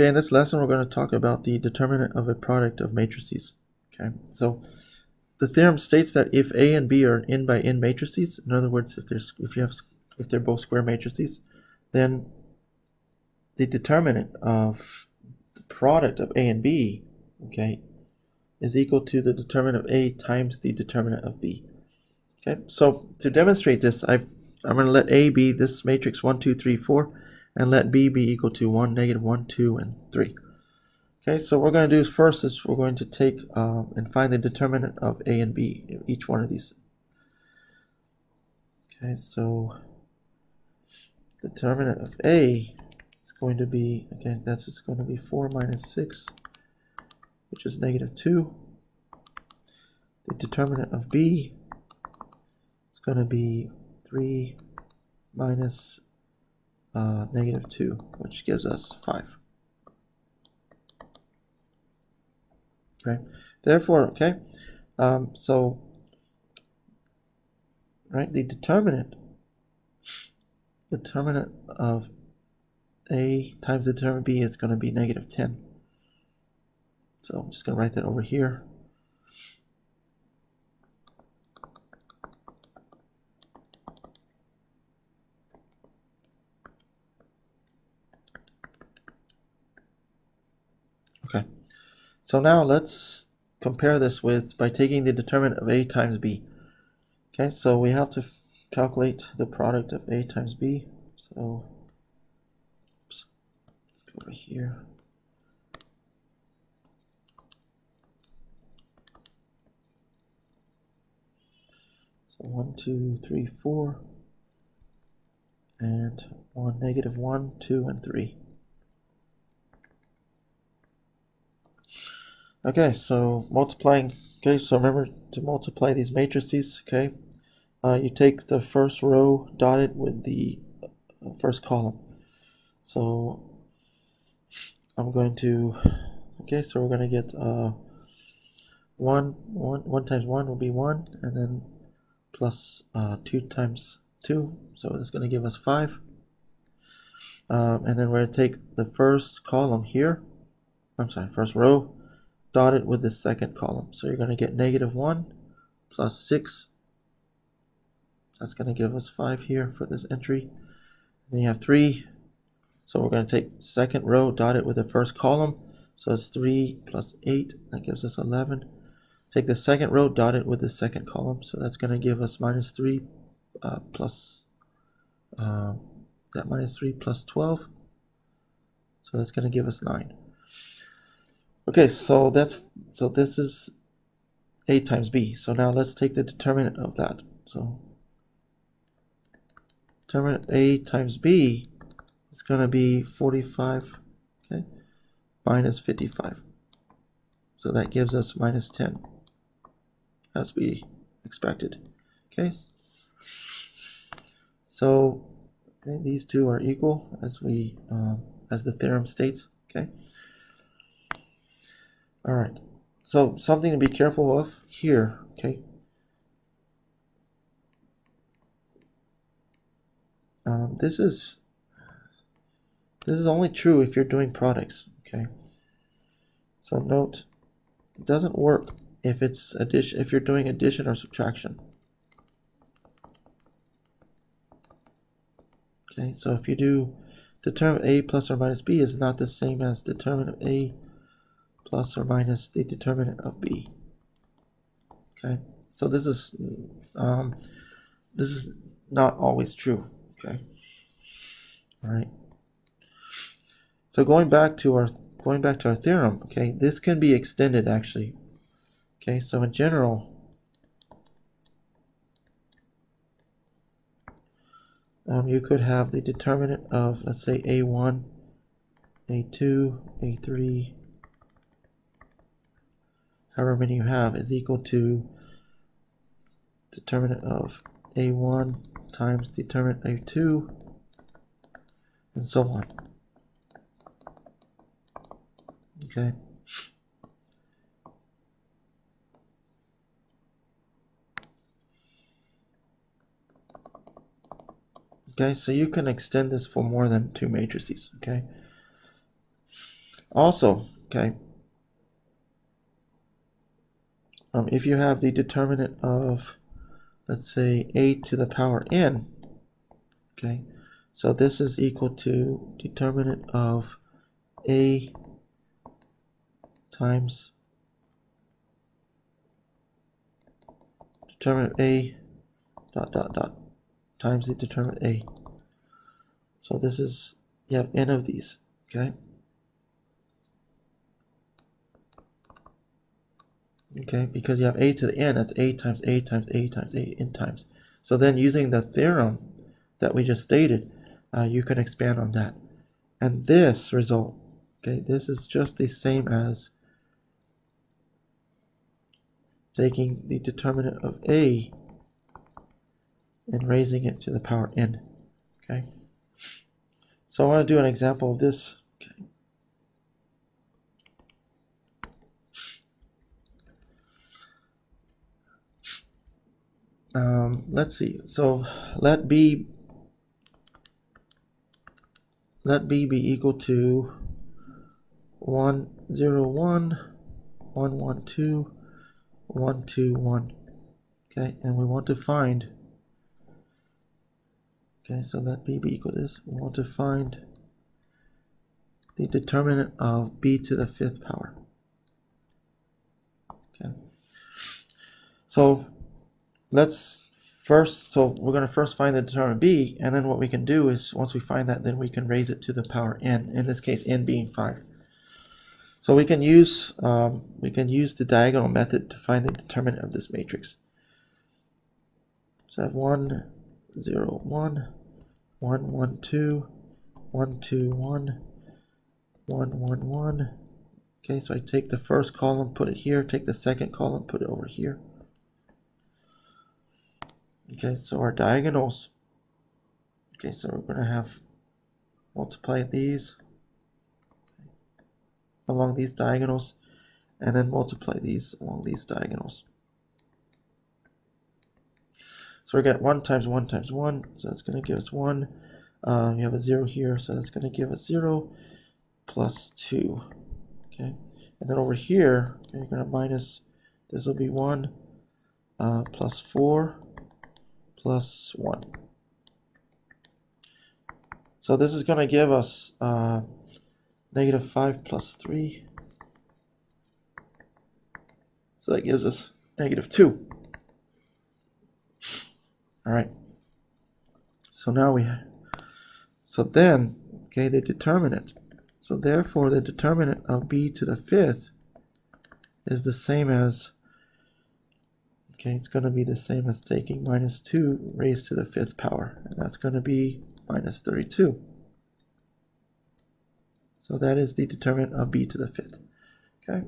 Okay, in this lesson, we're going to talk about the determinant of a product of matrices. Okay, so the theorem states that if A and B are n by n matrices, in other words, if there's if you have if they're both square matrices, then the determinant of the product of A and B, okay, is equal to the determinant of A times the determinant of B. Okay, so to demonstrate this, I've, I'm going to let A be this matrix 1, 2, 3, 4, and let b be equal to 1, negative 1, 2, and 3. Okay, so what we're going to do first is we're going to take um, and find the determinant of a and b in each one of these. Okay, so determinant of a is going to be, again, that's just going to be 4 minus 6, which is negative 2. The determinant of b is going to be 3 minus uh, negative 2, which gives us 5. Okay, therefore, okay, um, so, right, the determinant, determinant of A times the determinant B is going to be negative 10. So I'm just going to write that over here. Okay, so now let's compare this with by taking the determinant of A times B. Okay, so we have to calculate the product of A times B. So oops, let's go over here. So one, two, three, four, and one, negative one, two, and three. Okay, so multiplying, okay, so remember to multiply these matrices, okay? Uh, you take the first row dotted with the uh, first column. So I'm going to, okay, so we're going to get uh, 1, 1, 1 times 1 will be 1, and then plus, uh, 2 times 2, so it's going to give us 5. Um, and then we're going to take the first column here, I'm sorry, first row, dotted with the second column. So you're going to get negative 1 plus 6. That's going to give us 5 here for this entry. Then you have 3. So we're going to take second row dot it with the first column. So it's 3 plus 8. That gives us 11. Take the second row dot it with the second column. So that's going to give us minus 3 uh, plus, uh, that minus 3 plus 12. So that's going to give us 9. Okay, so that's so this is a times b. So now let's take the determinant of that. So determinant a times b is going to be 45, okay, minus 55. So that gives us minus 10, as we expected. Okay, so okay, these two are equal as we uh, as the theorem states. Okay. All right. So something to be careful of here, okay? Um, this is this is only true if you're doing products, okay? So note, it doesn't work if it's addition if you're doing addition or subtraction. Okay, so if you do determine a plus or minus b is not the same as determinant a plus or minus the determinant of b. Okay, so this is um, this is not always true. Okay, all right. So going back to our going back to our theorem, okay, this can be extended actually. Okay, so in general, um, you could have the determinant of let's say a1, a2, a3, however many you have, is equal to determinant of a1 times determinant of a2, and so on. Okay. Okay, so you can extend this for more than two matrices, okay? Also, okay, um, if you have the determinant of, let's say, a to the power n, okay, so this is equal to determinant of a times determinant a dot dot dot times the determinant a. So this is, you have n of these, okay? Okay, because you have a to the n, that's a times a times a times a n times. So then using the theorem that we just stated, uh, you can expand on that. And this result, okay, this is just the same as taking the determinant of a and raising it to the power n, okay? So I want to do an example of this, okay? Um, let's see. So let b let b be equal to 1, 0, 1, 1, 1, 2, 1, 2, 1. Okay, and we want to find, okay, so let b be equal to this. We want to find the determinant of b to the fifth power. Okay, so let's first, so we're going to first find the determinant b, and then what we can do is, once we find that, then we can raise it to the power n, in this case n being 5. So we can use um, we can use the diagonal method to find the determinant of this matrix. So I have 1, 0, 1, 1, 1, 2, 1, 2, 1, 1, 1, 1. Okay, so I take the first column, put it here, take the second column, put it over here. Okay, so our diagonals, okay, so we're going to have multiply these along these diagonals and then multiply these along these diagonals. So we got 1 times 1 times 1, so that's going to give us 1. Uh, you have a 0 here, so that's going to give us 0 plus 2. Okay, and then over here, okay, you're going to minus, this will be 1 uh, plus 4 plus 1. So this is going to give us uh, negative 5 plus 3. So that gives us negative 2. All right. So now we, so then, okay, the determinant. So therefore, the determinant of b to the fifth is the same as Okay, it's going to be the same as taking minus 2 raised to the fifth power, and that's going to be minus 32. So that is the determinant of b to the fifth. Okay.